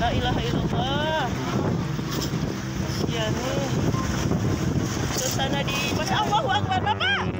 La ilaha illallah. Kasihan nih. Di Masya Allahu Akbar Bapak.